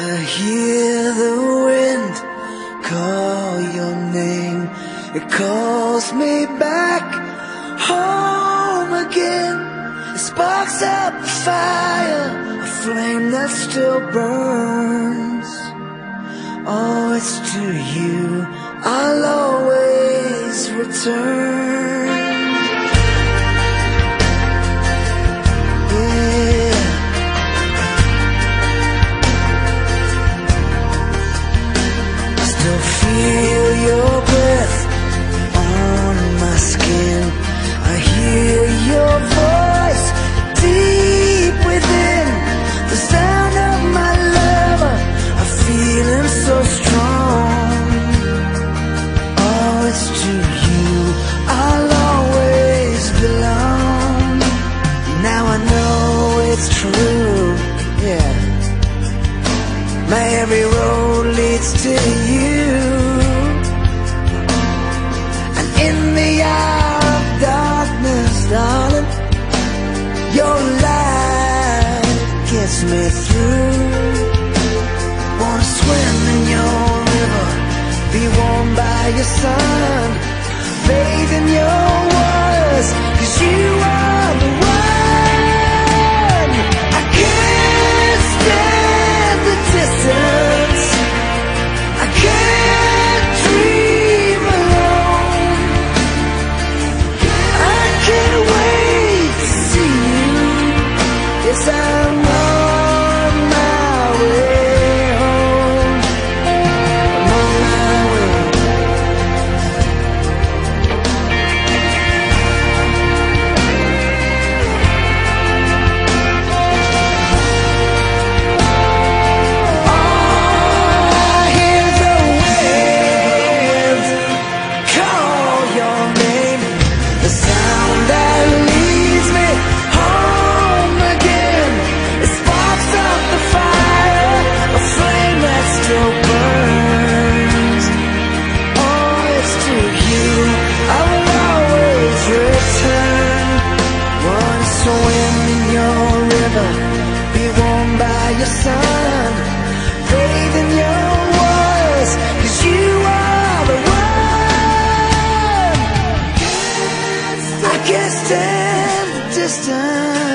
I hear the wind call your name. It calls me back home again. It sparks up a fire, a flame that still burns. Oh, it's to you I'll always return. Leads to you. And in the hour of darkness, darling, your light gets me through. myself. distance